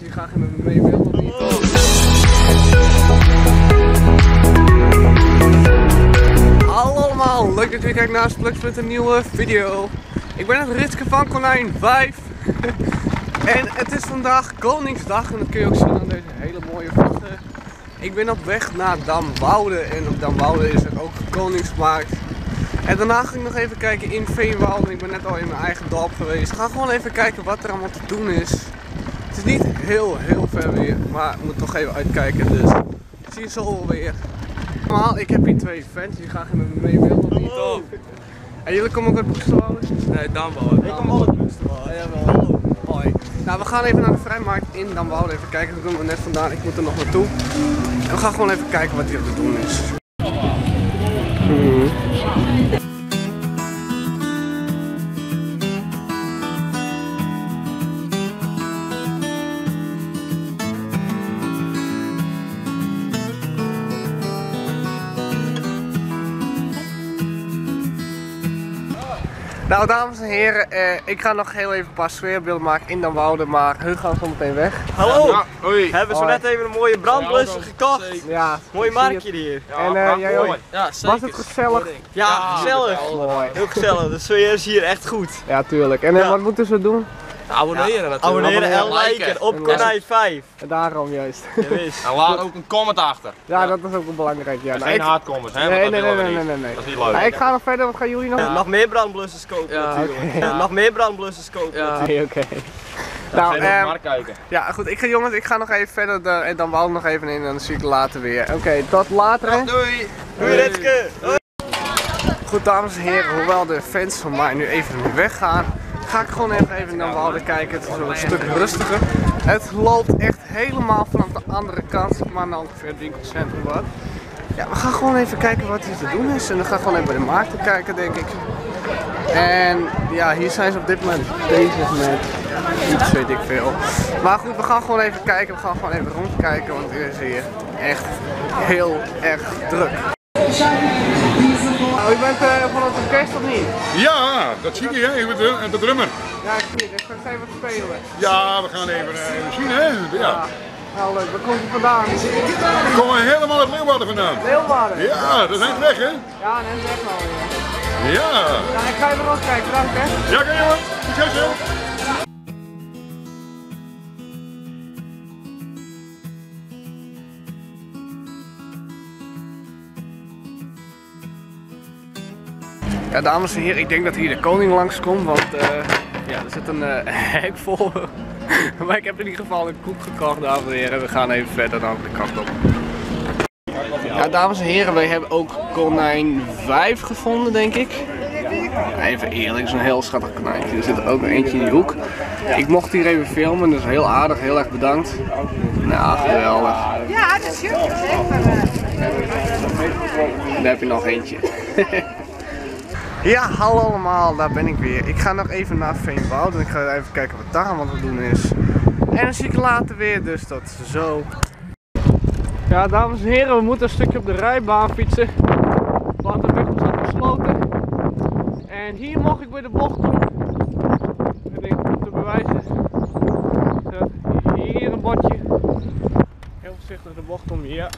die graag met me mee wil of niet. Hallo allemaal, leuk dat jullie kijken naar Splux met een nieuwe video. Ik ben het Ritske van Konijn 5. en het is vandaag Koningsdag en dat kun je ook zien aan deze hele mooie vlaggen. Ik ben op weg naar Damwoude en op Damwoude is er ook Koningsmarkt. En daarna ga ik nog even kijken in Veenwoude. Ik ben net al in mijn eigen dorp geweest. Ga gewoon even kijken wat er allemaal te doen is. Het is niet heel, heel ver weer, maar ik moet toch even uitkijken. Dus ik zie je zo alweer. Normaal, ik heb hier twee fans die graag met me mee willen niet. Hallo. En jullie komen ook uit Boekstewoude? Nee, Damwoude. Ik kom alle Boekstewoude. Jawel. Hoi. Nou, we gaan even naar de vrijmarkt in Damwoude even kijken. Daar komen we net vandaan. Ik moet er nog naartoe. En we gaan gewoon even kijken wat hier te doen is. Nou, dames en heren, eh, ik ga nog heel even een paar sfeerbeelden maken in Damwoude, maar hun gaan zo meteen weg. Hallo! Hoi. Hebben ze Hoi. net even een mooie brandblusser gekocht? Ja, Mooi ik zie het. markje hier. En eh, jij ook? Ja, Was het gezellig? Ja, gezellig. Mooi. Heel gezellig. De sfeer is hier echt goed. Ja, tuurlijk. En eh, Ja. wat moeten ze doen? Abonneren natuurlijk. Abonneren en liken. op En Konijn 5. En daarom juist. Ja, wist. En laat ook een comment achter. Ja, dat is ook wel belangrijk. Ja, nou, Geen ik- haatcomments, hè? Nee, nee, dat nee, nee, nee. Dat is niet Nou, leuk. ik ga nog verder, wat gaan jullie nog nog meer brandblussers kopen Ja, natuurlijk. oké. Ja, nog meer brandblussers kopen Ja. natuurlijk. Nee, oké. Nou, Nou, ehm, kijken. ja, goed. Ik ga jongens, ik ga nog even verder de- en dan wou ik nog even in en dan zie ik later weer. Oké, tot later hè. Doei! Doei Ritske! Goed dames en heren, hoewel de fans van mij nu even weggaan, ga ik gewoon even, even naar Woude kijken. Het is wel een stuk rustiger. Het loopt echt helemaal vanaf de andere kant, maar naar ongeveer het winkelcentrum wat. Ja, we gaan gewoon even kijken wat hier te doen is en dan gaan we gewoon even bij de markten kijken denk ik. En ja, hier zijn ze op dit moment bezig met iets weet ik veel. Maar goed, we gaan gewoon even kijken, we gaan gewoon even rondkijken, want het is hier echt heel erg druk. Nou, u bent eh, van het orkest of niet? Ja, dat zie je, hè? Je bent de, de drummer. Ja, ik zie het. Ik ga even wat spelen. Ja, we gaan even, eh, even zien, hè? Ja. Nou leuk. Waar komt u vandaan? We komen helemaal uit Leeuwarden vandaan. Leeuwarden? Ja, dat is weg, hè? Ja, hem weg weer. Ja. Ja, ik ga even rondkijken. Bedankt hè. Ja, oké, jongen. Succes? Ja, dames en heren, ik denk dat hier de koning langskomt, want eh, ja, er zit een eh, hek vol. maar ik heb in ieder geval een koek gekocht, dames en heren. We gaan even verder dan de kant op. Ja, dames en heren, wij hebben ook konijn 5 gevonden, denk ik. Even eerlijk, zo'n heel schattig konijntje. Er zit er ook eentje in die hoek. Ik mocht hier even filmen, dus heel aardig, heel erg bedankt. Nou, geweldig. Ja, dat is. Maar, eh, En daar heb je nog eentje. ja, hallo allemaal, daar ben ik weer. Ik ga nog even naar Veenwoud en ik ga even kijken wat daar allemaal te doen is. En dan zie ik later weer, dus dat is zo. Ja, dames en heren, we moeten een stukje op de rijbaan fietsen. Want de weg was afgesloten. En hier mocht ik bij de bocht doen. En ik om te bewijzen. Hier een bordje. Heel voorzichtig de bocht om, ja.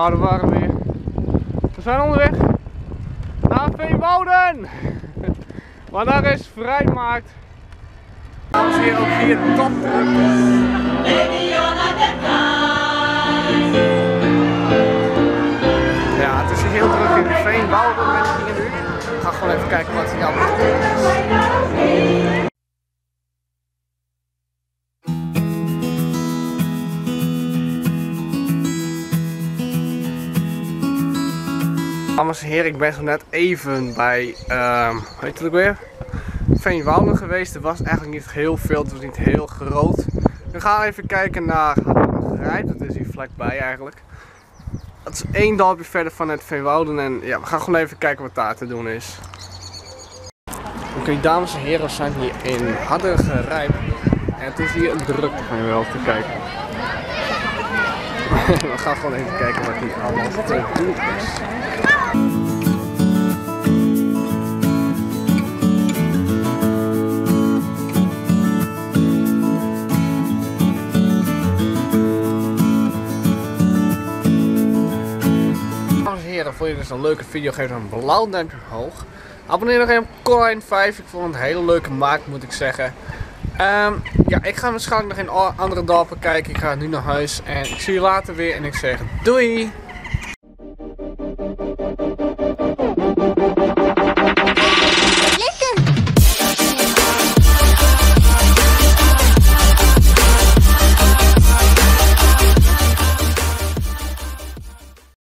Ja, daar we weer. We zijn onderweg naar Veenwouden. Maar daar is vrijmarkt. Dames en heren, ook hier topdruk. Ja, het is heel druk in Veenwouden hier nu. Ik ga gewoon even kijken wat hier allemaal Dames en heren, ik ben zo net even bij, ehm weer? Veenwouden geweest. Er was eigenlijk niet heel veel, het was niet heel groot. We gaan even kijken naar Grijp, dat is hier vlakbij eigenlijk. Het is één dorpje verder van het Veenwouden en ja, we gaan gewoon even kijken wat daar te doen is. Oké, dames en heren, we zijn hier in Hardergerijp. En het is hier druk, ga je wel te kijken. we gaan gewoon even kijken wat hier allemaal te doen is heren, vond je dit een leuke video, geef dan een blauw duimpje omhoog. Abonneer nog even op Coin 5, ik vond het een hele leuke maak moet ik zeggen. Um, ja, ik ga waarschijnlijk nog in andere dorpen kijken, ik ga nu naar huis en ik zie je later weer en ik zeg doei!